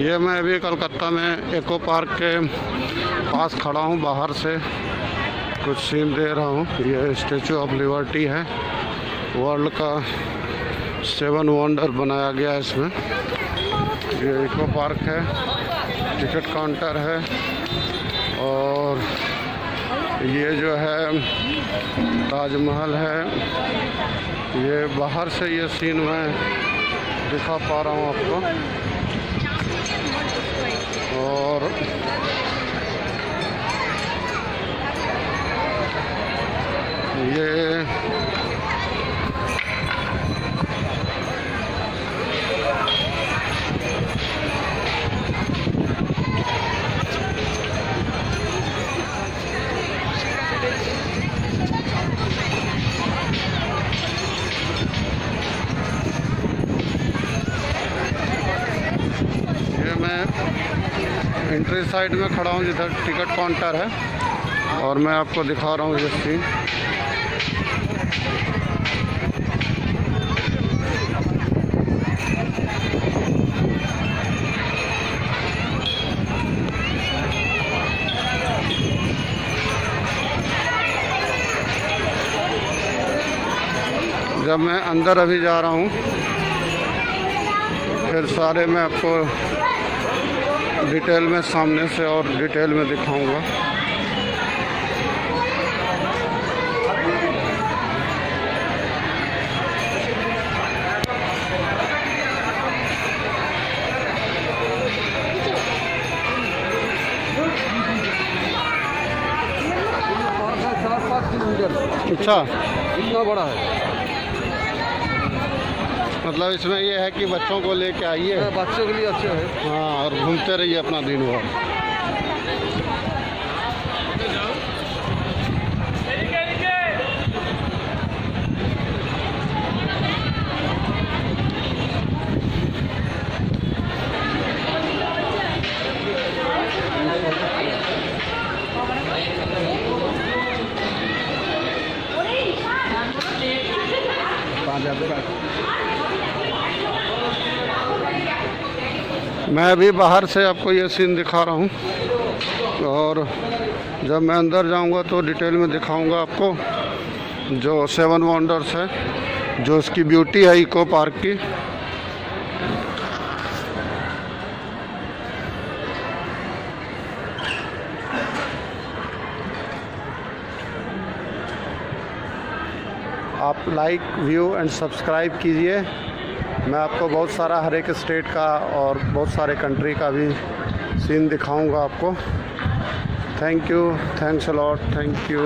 ये मैं अभी कलकत्ता में एको पार्क के पास खड़ा हूँ, बाहर से कुछ सीन दे रहा हूँ। ये स्टेचू ऑफ़ लिबर्टी है। वर्ल्ड का सेवन वंडर बनाया गया है इसमें। ये इको पार्क है। टिकट काउंटर है। और ये जो है ताजमहल है। ये बाहर से ये सीन मैं दिखा पा रहा हूँ आपको। और एंट्री साइड में खड़ा हूँ, जिधर टिकट काउंटर है। और मैं आपको दिखा रहा हूँ ये सीन जब मैं अंदर अभी जा रहा हूँ, फिर सारे मैं आपको डिटेल में सामने से और डिटेल में दिखाऊँगा। अच्छा। इतना बड़ा है। मतलब इसमें ये है कि बच्चों को लेके आइए। बच्चों के लिए अच्छे है। हाँ और घूमते रहिए अपना दिन भर। मैं अभी बाहर से आपको ये सीन दिखा रहा हूँ। और जब मैं अंदर जाऊँगा तो डिटेल में दिखाऊँगा आपको जो सेवन वंडर्स है, जो इसकी ब्यूटी है इको पार्क की। आप लाइक व्यू एंड सब्सक्राइब कीजिए। मैं आपको बहुत सारा हर एक स्टेट का और बहुत सारे कंट्री का भी सीन दिखाऊँगा आपको। Thank you thanks a lot thank you